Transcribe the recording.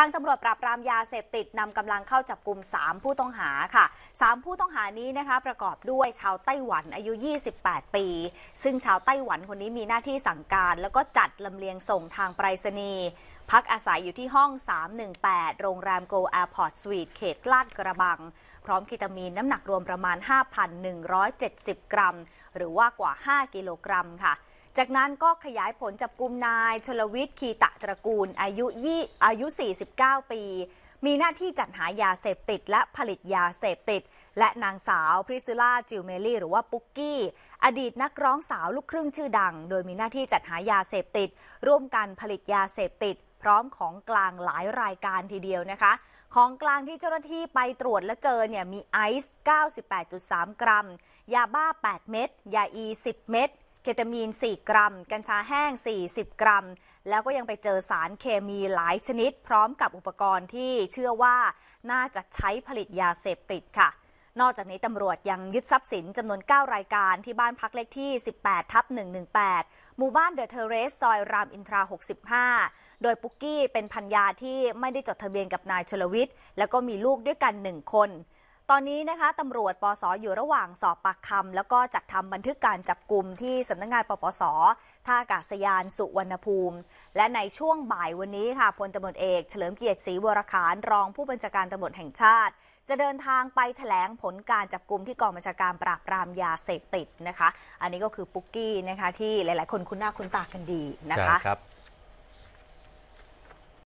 ทางตำรวจปราบปรามยาเสพติดนำกำลังเข้าจับกลุ่ม 3 ผู้ต้องหาค่ะ 3 ผู้ต้องหานี้นะคะประกอบด้วยชาวไต้หวันอายุ 28 ปี ซึ่งชาวไต้หวันคนนี้มีหน้าที่สั่งการ แล้วก็จัดลำเลียงส่งทางไปรษณีย์พักอาศัยอยู่ที่ห้อง 318 โรงแรม Gold Airport Suite เขตลาดกระบัง พร้อมเคตามีนน้ำหนักรวมประมาณ 5,170 กรัม หรือว่ากว่า 5 กิโลกรัมค่ะ จากนั้นก็ขยายผลจับกลุ่มนาย ชลวิทย์คีตะตระกูล อายุยี่อายุ 49 ปี มีหน้าที่จัดหายาเสพติดและผลิตยาเสพติด และนางสาวพริซิล่าจิลเมลี่ หรือว่าปุ๊กกี้ อดีตนักร้องสาวลูกครึ่งชื่อดัง โดยมีหน้าที่จัดหายาเสพติด ร่วมกันผลิตยาเสพติด พร้อมของกลางหลายรายการทีเดียวนะคะของกลางที่เจ้าหน้าที่ไปตรวจและเจอเนี่ยมีไอซ์ 98.3 กรัม ยาบ้า 8 เม็ด ยาอี 10 เม็ด เคตามีน 4 กรัม กัญชาแห้ง 40 กรัม แล้วก็ยังไปเจอสารเคมีหลายชนิด พร้อมกับอุปกรณ์ที่เชื่อว่าน่าจะใช้ผลิตยาเสพติดค่ะ นอกจากนี้ตำรวจยังยึดทรัพย์สินจำนวน 9 รายการที่บ้านพักเลขที่ 18 ทับ 118 หมู่บ้านเดอะเทเรส ซอยรามอินทรา 65 โดยปุกกี้เป็นพันยาที่ไม่ได้จดทะเบียนกับนายชลวิทย์ แล้วก็มีลูกด้วยกันหนึ่งคน ตอนนี้นะคะตำรวจปสอยู่ระหว่างสอบปากคำแล้วก็จัดทำบันทึกการจับกลุ่มที่สำนักงงานปปส ท่าอากาศยานสุวรรณภูมิ และในช่วงบ่ายวันนี้ค่ะพลตำรวจเอกเฉลิมเกียรติศรีวรขานรองผู้บัญชาการตำรวจแห่งชาติ จะเดินทางไปแถลงผลการจับกลุ่มที่กองบัญชาการปราบปรามยาเสพติดนะคะ อันนี้ก็คือปุ๊กกี้นะคะที่หลาย ๆ คนคุ้นหน้าคุ้นตากันดีนะคะ ใช่ครับ